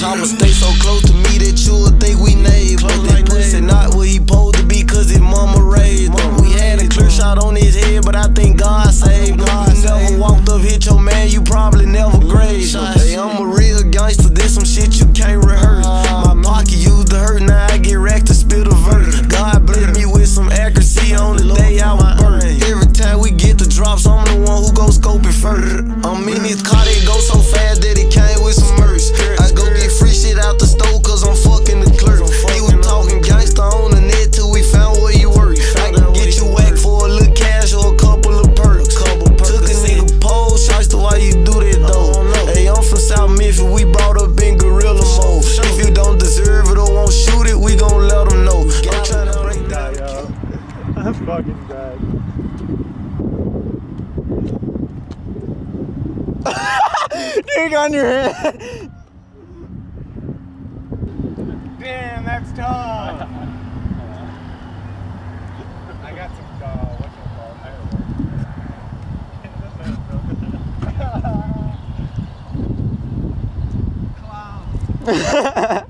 I'ma stay so close to me that you'll think we neighbors. That pussy not what he supposed to be, cause his mama raised him. We had a clear shot on his head, but I think God saved him. You never walked up, hit your man, you probably never grazed him. Hey, I'm a real gangster, this some shit you can't rehearse. My pocket used to hurt, now I get racked to spit a verse. God bless me with some accuracy on the day I was birthed. Every time we get the drops, I'm the one who go scope it first. I'm in this car, they go so fast that it That's fucking bad. Dig on your head. Damn, that's tough. I got some, uh, what's it called? Clown.